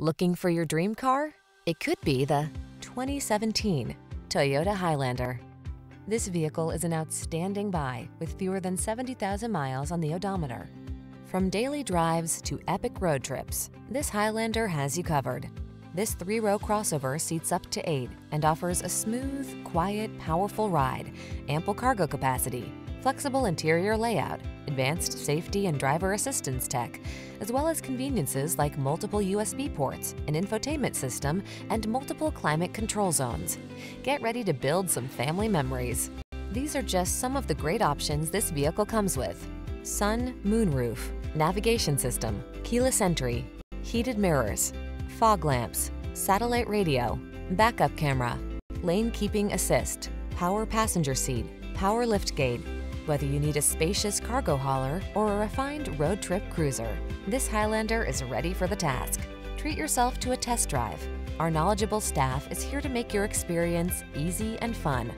Looking for your dream car? It could be the 2017 Toyota Highlander. This vehicle is an outstanding buy with fewer than 70,000 miles on the odometer. From daily drives to epic road trips, this Highlander has you covered. This three-row crossover seats up to eight and offers a smooth, quiet, powerful ride, ample cargo capacity, flexible interior layout, advanced safety and driver assistance tech, as well as conveniences like multiple USB ports, an infotainment system, and multiple climate control zones. Get ready to build some family memories. These are just some of the great options this vehicle comes with. Sun moonroof, navigation system, keyless entry, heated mirrors, fog lamps, satellite radio, backup camera, lane keeping assist, power passenger seat, power lift gate, whether you need a spacious cargo hauler or a refined road trip cruiser, this Highlander is ready for the task. Treat yourself to a test drive. Our knowledgeable staff is here to make your experience easy and fun.